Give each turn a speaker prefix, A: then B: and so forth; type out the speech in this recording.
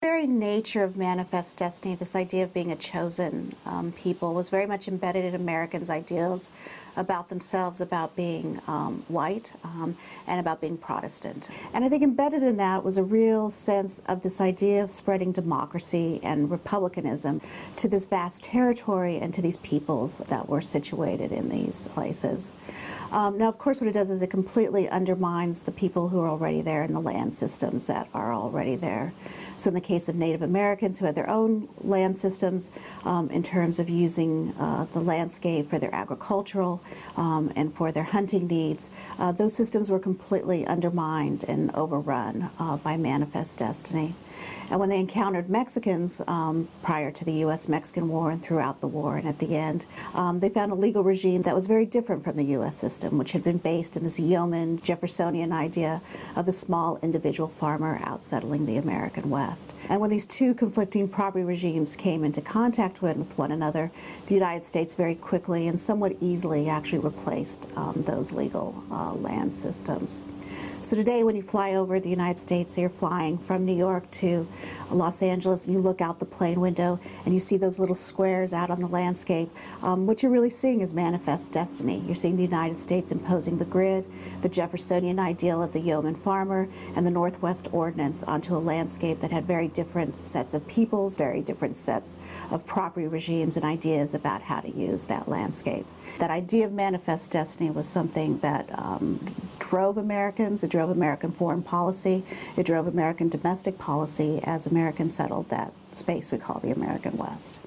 A: very nature of manifest destiny, this idea of being a chosen um, people, was very much embedded in Americans' ideals about themselves, about being um, white, um, and about being Protestant. And I think embedded in that was a real sense of this idea of spreading democracy and republicanism to this vast territory and to these peoples that were situated in these places. Um, now, of course, what it does is it completely undermines the people who are already there and the land systems that are already there. So in the case of Native Americans who had their own land systems um, in terms of using uh, the landscape for their agricultural um, and for their hunting needs, uh, those systems were completely undermined and overrun uh, by manifest destiny. And when they encountered Mexicans um, prior to the U.S.-Mexican War and throughout the war and at the end, um, they found a legal regime that was very different from the U.S. system, which had been based in this yeoman Jeffersonian idea of the small individual farmer out settling the American West. And when these two conflicting property regimes came into contact with one another, the United States very quickly and somewhat easily actually replaced um, those legal uh, land systems. So today when you fly over the United States, you're flying from New York to Los Angeles and you look out the plane window and you see those little squares out on the landscape, um, what you're really seeing is manifest destiny. You're seeing the United States imposing the grid, the Jeffersonian ideal of the yeoman farmer, and the Northwest Ordinance onto a landscape that had very different sets of peoples, very different sets of property regimes and ideas about how to use that landscape. That idea of manifest destiny was something that um, drove Americans, it drove American foreign policy, it drove American domestic policy as Americans settled that space we call the American West.